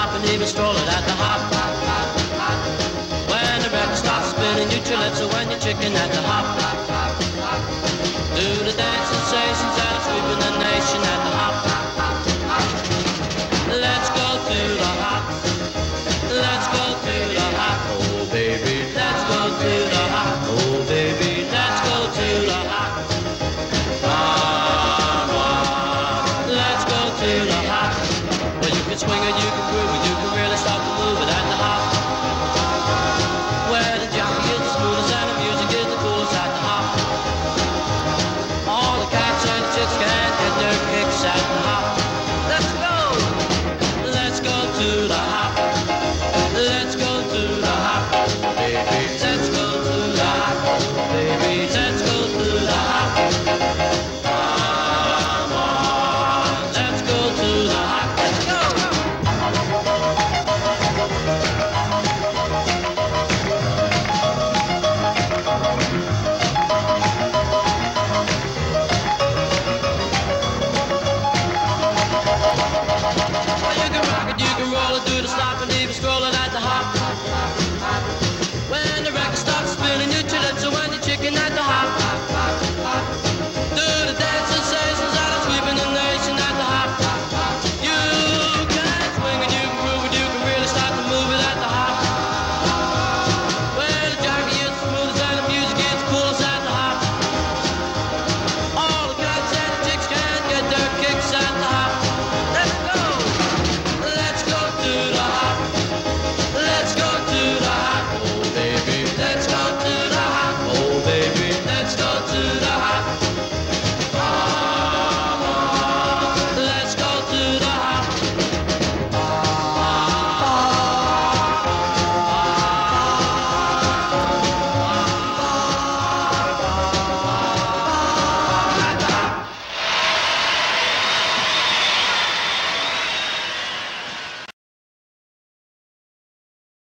hop and even stroll it at the hop. When the record stops spinning, you chill it, so when you're chicken at the hop. Do the dance sensations that are sweeping the nation at the hop. Let's go to the hop. Let's go to the hop. Oh, baby. Let's go to the hop. Oh, baby. Let's go to the hop. Ah. Let's go to the hop. Well, you can swing it, you can groove.